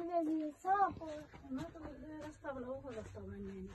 الذي ساق ما رستغله هو رستغلني يعني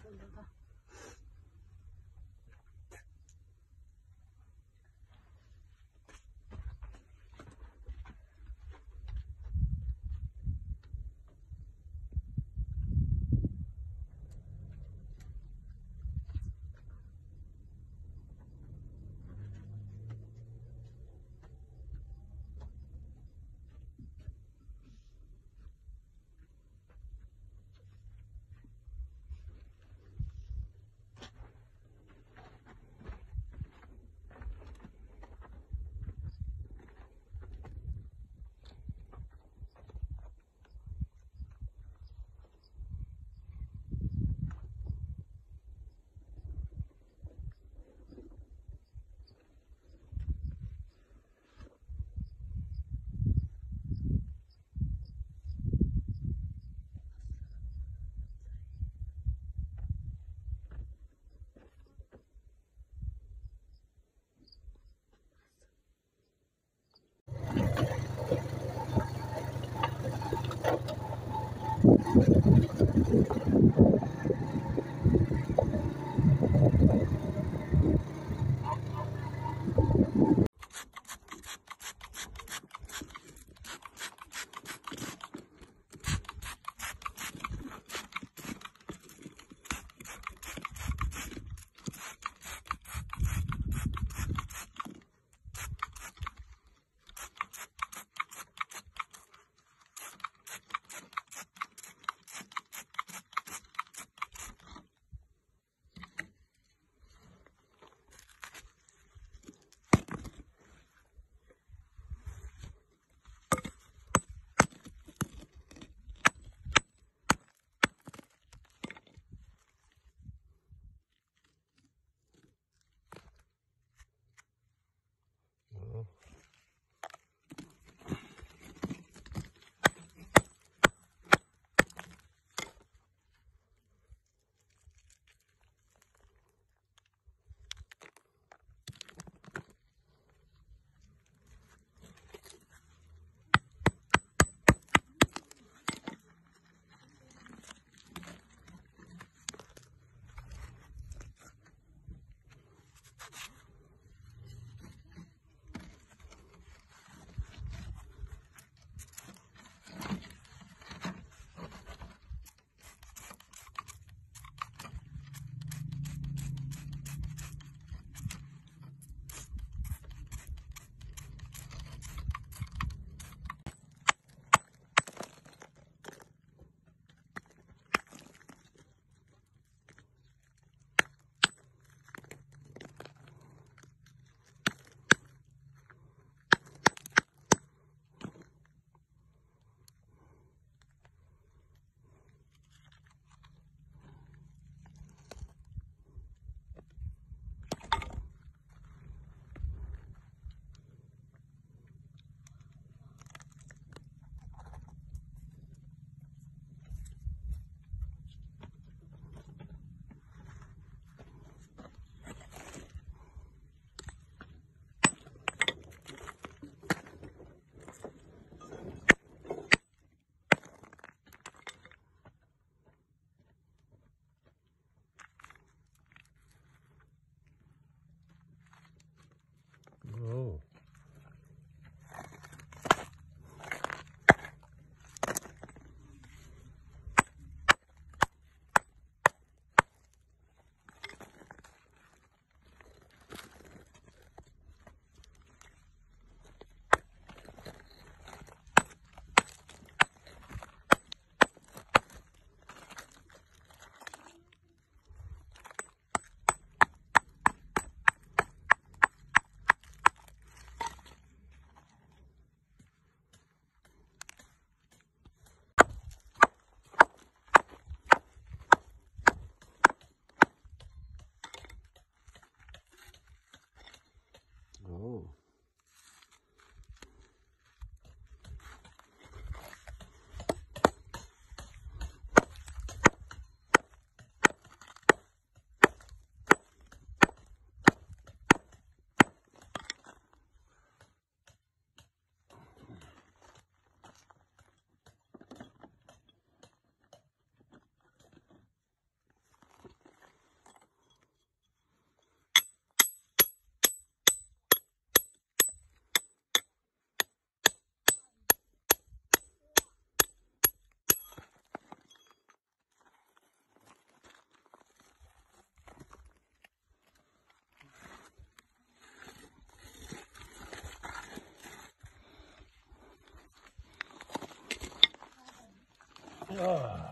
Oh.